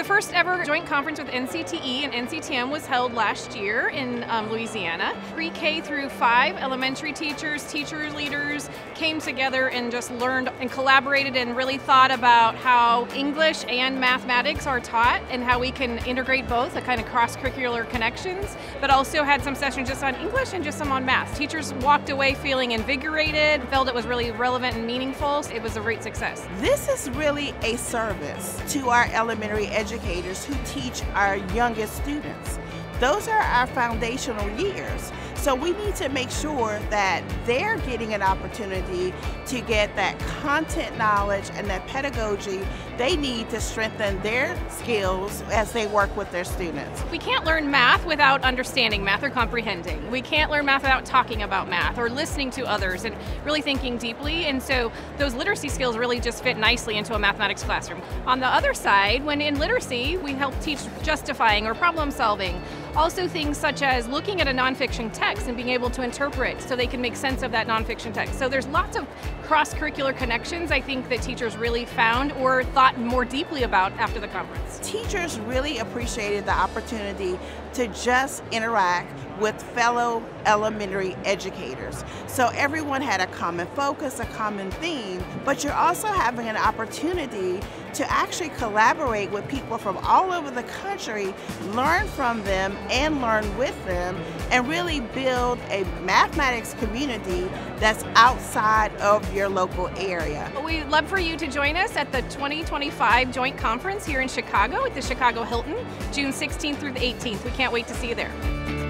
The first ever joint conference with NCTE and NCTM was held last year in um, Louisiana. Pre K through 5 elementary teachers, teacher leaders came together and just learned and collaborated and really thought about how English and mathematics are taught and how we can integrate both, a kind of cross curricular connections, but also had some sessions just on English and just some on math. Teachers walked away feeling invigorated, felt it was really relevant and meaningful. It was a great success. This is really a service to our elementary educators who teach our youngest students. Those are our foundational years. So we need to make sure that they're getting an opportunity to get that content knowledge and that pedagogy they need to strengthen their skills as they work with their students. We can't learn math without understanding math or comprehending. We can't learn math without talking about math or listening to others and really thinking deeply. And so those literacy skills really just fit nicely into a mathematics classroom. On the other side, when in literacy, we help teach justifying or problem solving. Also things such as looking at a nonfiction text and being able to interpret so they can make sense of that nonfiction text. So there's lots of cross-curricular connections I think that teachers really found or thought more deeply about after the conference. Teachers really appreciated the opportunity to just interact with fellow elementary educators. So everyone had a common focus, a common theme, but you're also having an opportunity to actually collaborate with people from all over the country, learn from them and learn with them, and really build a mathematics community that's outside of your local area. We'd love for you to join us at the 2025 Joint Conference here in Chicago at the Chicago Hilton, June 16th through the 18th. We can't wait to see you there.